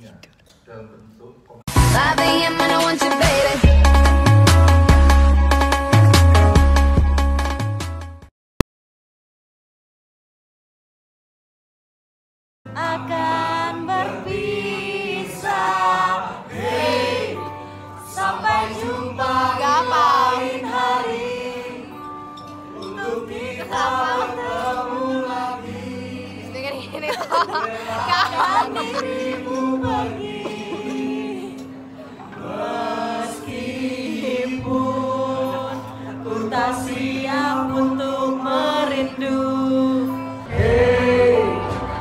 dalam bentuk 5 a.m. and I want you, baby. akan berpisah. Hey, sampai jumpa di lain hari. Untuk kita bertemu lagi. Kapan? Dirimu pergi siap untuk merindu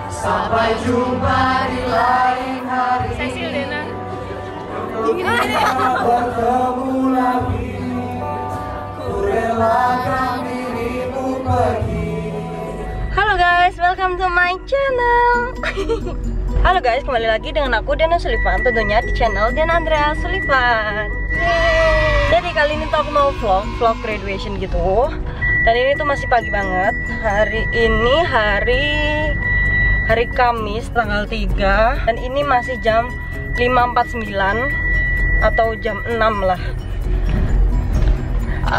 Sampai jumpa di lain hari. Cecil Dena. bertemu lagi. Ku relakan dirimu pergi. Halo guys, welcome to my channel. Halo guys, kembali lagi dengan aku Dana Sullivan tentunya di channel Dana Andrea Sullivan. Jadi kali ini tuh aku mau vlog, vlog graduation gitu. Dan ini tuh masih pagi banget. Hari ini hari hari Kamis tanggal 3 dan ini masih jam 5.49 atau jam 6 lah.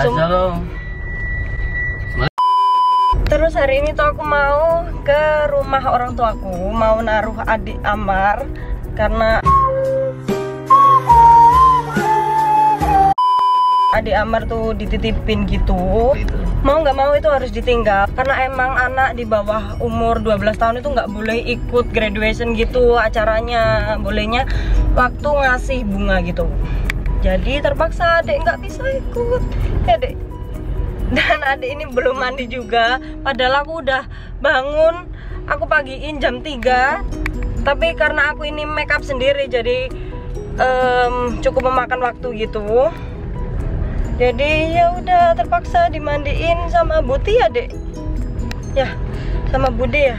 Sum- Terus hari ini tuh aku mau ke rumah orang tuaku, mau naruh adik Amar karena adik Amar tuh dititipin gitu. Mau nggak mau itu harus ditinggal karena emang anak di bawah umur 12 tahun itu nggak boleh ikut graduation gitu acaranya. Bolehnya waktu ngasih bunga gitu. Jadi terpaksa adik nggak bisa ikut. Ya dek, dan adik ini belum mandi juga padahal aku udah bangun aku pagiin jam 3 tapi karena aku ini make up sendiri jadi em, cukup memakan waktu gitu jadi ya udah terpaksa dimandiin sama Buti ya dek ya sama Bude ya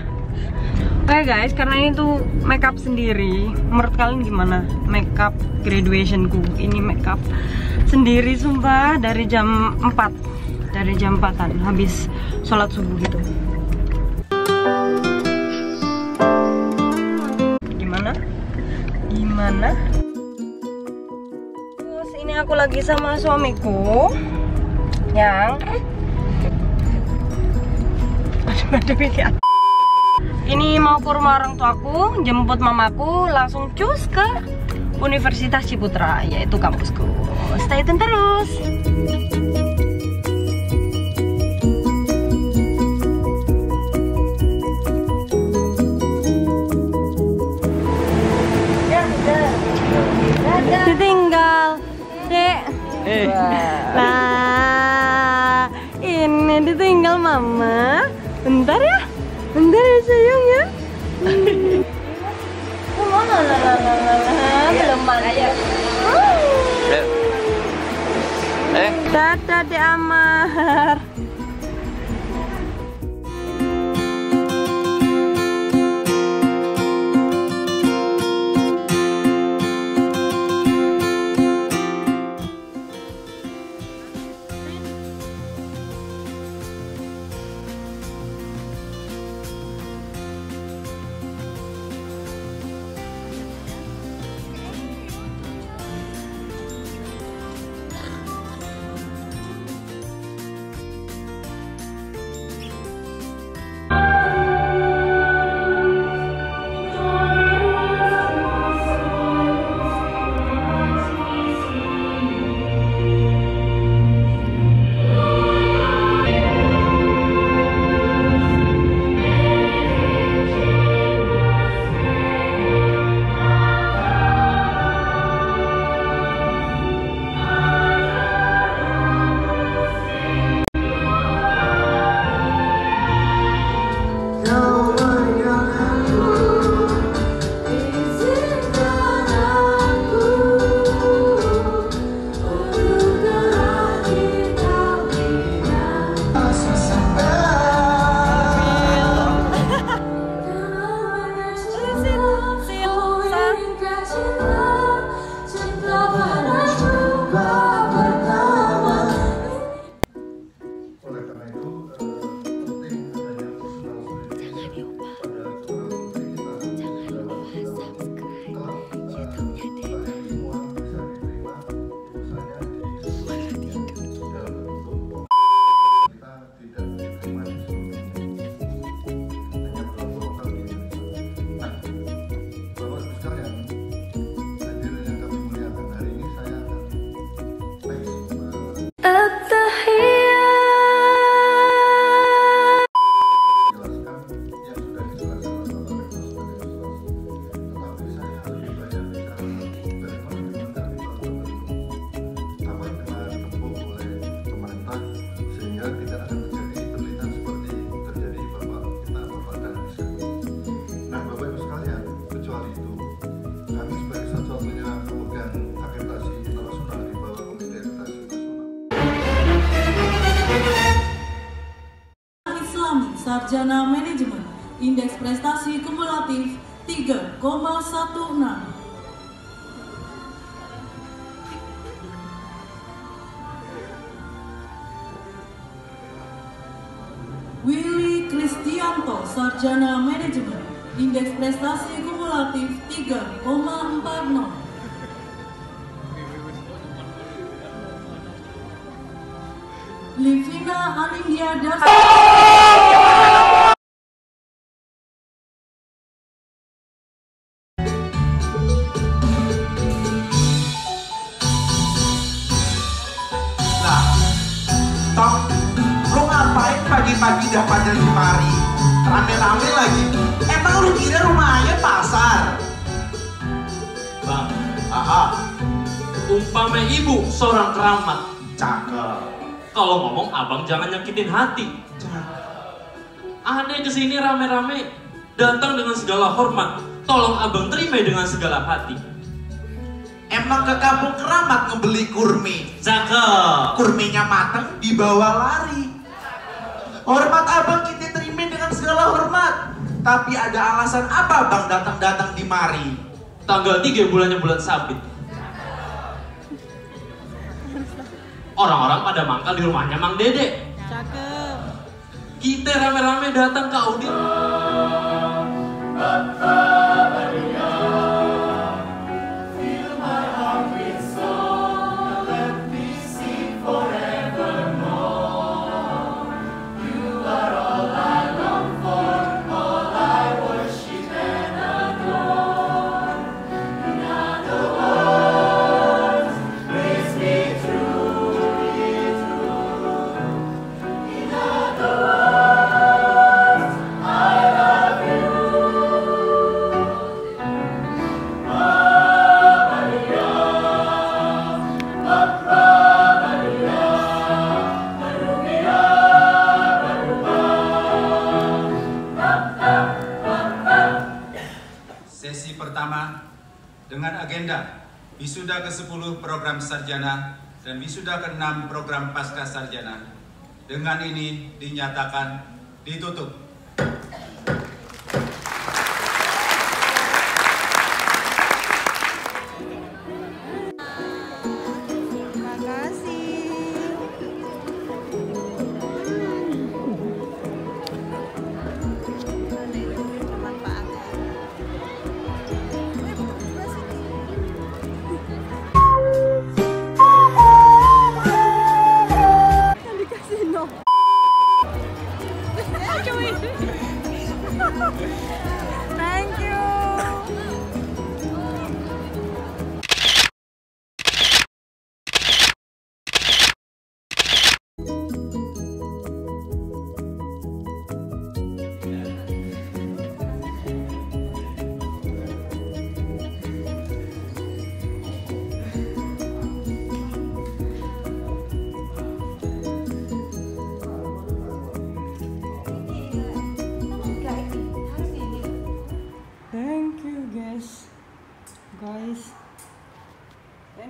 Oke guys, karena ini tuh makeup sendiri. Menurut kalian gimana? Makeup graduationku. Ini makeup sendiri sumpah dari jam 4 dari jam 4an habis sholat subuh gitu. Gimana? Gimana? Ini aku lagi sama suamiku yang aduh aduh ini ini mau ke rumah orang tuaku, jemput mamaku, langsung cus ke Universitas Ciputra, yaitu kampusku. Stay tune terus. Mama. Bentar ya. Bentar ya sayang ya. Oh, la la la la la. Belum mandi. eh Dadah Dek Amar. Sarjana Manajemen Indeks Prestasi Kumulatif 3,16 Willy Kristianto Sarjana Manajemen Indeks Prestasi Kumulatif 3,40 Livina Anindya Das pagi-pagi udah pada lemari? Rame-rame lagi. Emang lu kira rumahnya pasar? Bang, Aha, umpama ibu seorang keramat. cakep. Kalau ngomong abang jangan nyakitin hati. Aneh ke sini rame-rame, datang dengan segala hormat. Tolong abang terima dengan segala hati. Emang ke kampung keramat ngebeli kurmi. Cakep. Kurminya mateng dibawa lari. Hormat abang kita terima dengan segala hormat. Tapi ada alasan apa bang datang-datang di mari? Tanggal 3 bulannya bulan sabit. Orang-orang pada mangkal di rumahnya Mang Dede. Cakep. Kita rame-rame datang ke audit. Sesi pertama dengan agenda wisuda ke-10 program sarjana dan wisuda ke-6 program pasca sarjana. Dengan ini dinyatakan ditutup.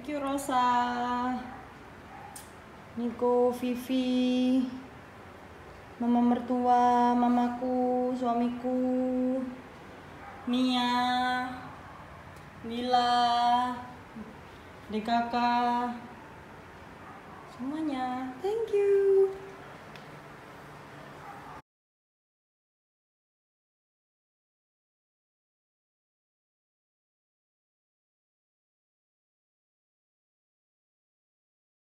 Thank you Rosa. Niko, Vivi. Mama mertua, mamaku, suamiku. Nia. Nila. DKK. Semuanya. Thank you.